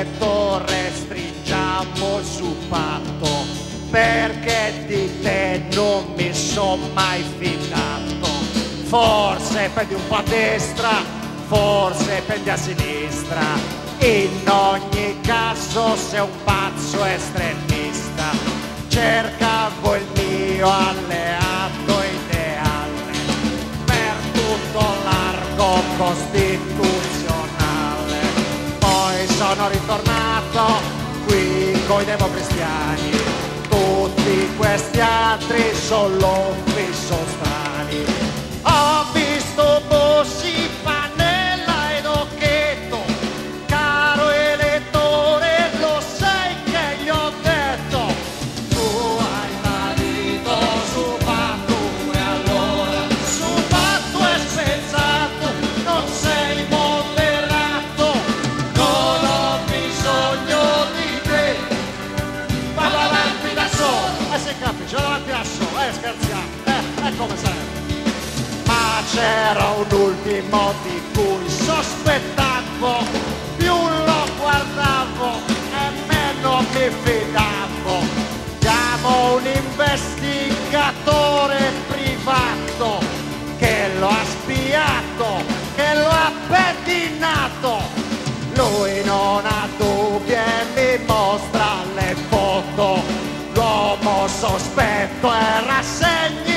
sulle torre stringiamo il suppato perché di te non mi sono mai fidato. Forse prendi un po' a destra forse prendi a sinistra. In ogni caso sei un pazzo estremista cercavo il mio alleato. Sono ritornato qui coi democristiani. Tutti questi altri sono c'era un ultimo di cui sospettavo, più lo guardavo e meno mi fidavo. Chiamo un investigatore privato che lo ha spiato, che lo ha pettinato. Lui non ha dubbi e mi mostra le foto. L'uomo sospetto era segni